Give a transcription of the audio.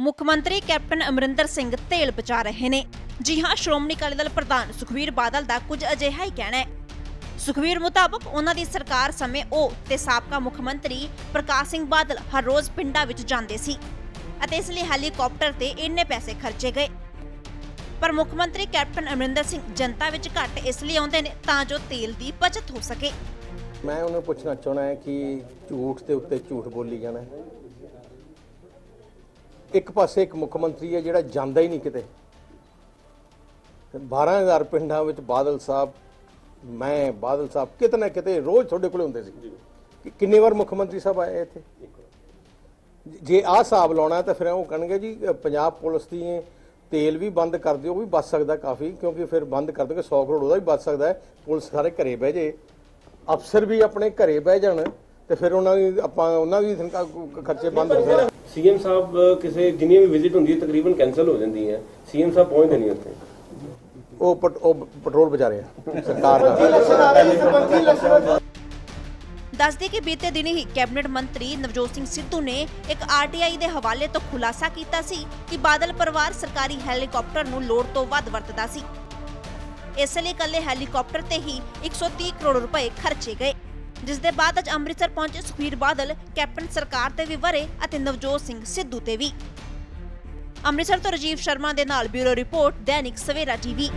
ਮੁੱਖ ਮੰਤਰੀ ਕੈਪਟਨ ਅਮਰਿੰਦਰ ਸਿੰਘ ਤੇਲ ਬਚਾ ਰਹੇ ਨੇ। ਜੀ ਹਾਂ, ਸ਼੍ਰੋਮਣੀ ਅਕਾਲੀ ਦਲ ਪ੍ਰਧਾਨ ਸੁਖਬੀਰ ਬਾਦਲ ਦਾ ਕੁਝ ਅਜਿਹਾ ਹੀ ਕਹਿਣਾ ਹੈ। ਸੁਖਬੀਰ ਮੁਤਾਬਕ ਉਹਨਾਂ ਦੀ ਸਰਕਾਰ ਸਮੇਂ ਉਹ ਤੇ ਸਾਬਕਾ ਮੁੱਖ ਮੰਤਰੀ ਪ੍ਰਕਾਸ਼ ਸਿੰਘ ਬਾਦਲ ਹਰ ਰੋਜ਼ ਪਿੰਡਾਂ ਵਿੱਚ ਜਾਂਦੇ ਸੀ ਅਤੇ ਇਸ ਲਈ ਹੈਲੀਕਾਪਟਰ ਤੇ ਇੰਨੇ ਪੈਸੇ ਖਰਚੇ ਗਏ। ਪਰ ਮੁੱਖ ਮੰਤਰੀ ਕੈਪਟਨ ਅਮਰਿੰਦਰ ਸਿੰਘ ਜਨਤਾ ਵਿੱਚ ਘੱਟ ਇਸ ਲਈ ਆਉਂਦੇ ਨੇ ਤਾਂ ਜੋ ਤੇਲ ਦੀ ਬਚਤ ਹੋ ਸਕੇ। ਮੈਂ ਉਹਨੂੰ ਪੁੱਛਣਾ ਚਾਹਣਾ ਹੈ ਕਿ ਝੂਠ ਦੇ ਉੱਤੇ ਝੂਠ ਬੋਲੀ ਜਾਣਾ ਇੱਕ ਪਾਸੇ ਇੱਕ ਮੁੱਖ ਮੰਤਰੀ ਹੈ ਜਿਹੜਾ ਜਾਂਦਾ ਹੀ ਨਹੀਂ ਕਿਤੇ। 12000 ਪਿੰਡਾਂ ਵਿੱਚ ਬਾਦਲ ਸਾਹਿਬ ਮੈਂ ਬਾਦਲ ਸਾਹਿਬ ਕਿਤੇ ਨਾ ਕਿਤੇ ਰੋਜ਼ ਤੁਹਾਡੇ ਕੋਲੇ ਹੁੰਦੇ ਸੀ। ਕਿ ਕਿੰਨੇ ਵਾਰ ਮੁੱਖ ਮੰਤਰੀ ਸਾਹਿਬ ਆਏ ਇੱਥੇ? ਜੇ ਆਹ ਹਿਸਾਬ ਲਾਉਣਾ ਤਾਂ ਫਿਰ ਉਹ ਕਹਿਣਗੇ ਜੀ ਪੰਜਾਬ ਪੁਲਿਸ ਦੀ ਤੇਲ ਵੀ ਬੰਦ ਕਰ ਦਿਓ ਉਹ ਵੀ ਬਚ ਸਕਦਾ ਕਾਫੀ ਕਿਉਂਕਿ ਫਿਰ ਬੰਦ ਕਰ ਦੋਗੇ 100 ਕਰੋੜ ਉਹਦਾ ਵੀ ਬਚ ਸਕਦਾ ਹੈ। ਪੁਲਿਸ ਸਾਰੇ ਘਰੇ ਬਹਿ ਜੇ। ਅਫਸਰ ਵੀ ਆਪਣੇ ਘਰੇ ਬਹਿ ਜਾਣ। ਤੇ ਫਿਰ ਉਹਨਾਂ ਦੀ ਆਪਾਂ ਉਹਨਾਂ ਦੀ ਤਨਖਾਹ ਖਰਚੇ ਬੰਦ ਹੋ ਜਾਣ ਸੀਐਮ ਸਾਹਿਬ ਕਿਸੇ ਜਿੰਨੀਆਂ ਵੀ ਵਿਜ਼ਿਟ ਹੁੰਦੀ ਹੈ ਤਕਰੀਬਨ ਕੈਨਸਲ ਹੋ ਜਾਂਦੀ ਹੈ। ਸੀਐਮ ਸਾਹਿਬ ਪਹੁੰਚਦੇ ਨਹੀਂ ਉੱਥੇ। ਉਹ ਪੈਟਰੋਲ ਬਚਾ ਰਿਹਾ ਸਰਕਾਰ ਦਾ। ਦੱਸਦੇ ਕਿ ਬੀਤੇ ਦਿਨੀ ਹੀ ਕੈਬਨਿਟ ਮੰਤਰੀ ਨਵਜੋਤ ਸਿੰਘ ਸਿੱਧੂ ਨੇ ਇੱਕ ਆਰਟੀਆਈ ਦੇ ਹਵਾਲੇ ਤੋਂ ਖੁਲਾਸਾ ਕੀਤਾ ਸੀ ਕਿ ਬਾਦਲ ਪਰਿਵਾਰ ਸਰਕਾਰੀ ਹੈਲੀਕਾਪਟਰ ਨੂੰ ਲੋੜ ਤੋਂ ਵੱਧ ਵਰਤਦਾ ਸੀ। ਇਸ ਲਈ ਕੱਲੇ ਹੈਲੀਕਾਪਟਰ ਤੇ ਹੀ 130 ਕਰੋੜ ਰੁਪਏ ਖਰਚੇ ਗਏ। ਜਿਸ ਦੇ ਬਾਅਦ ਅੱਜ ਅੰਮ੍ਰਿਤਸਰ ਪਹੁੰਚੇ ਸੁਖਬੀਰ ਬਾਦਲ, ਕੈਪਟਨ ਸਰਕਾਰ ਤੇ ਵੀ ਵਰੇ ਅਤੇ ਨਵਜੋਤ ਸਿੰਘ ਸਿੱਧੂ ਤੇ ਵੀ। ਅੰਮ੍ਰਿਤਸਰ ਤੋਂ ਰਜੀਵ ਸ਼ਰਮਾ ਦੇ ਨਾਲ bureau report, Dainik Savera TV.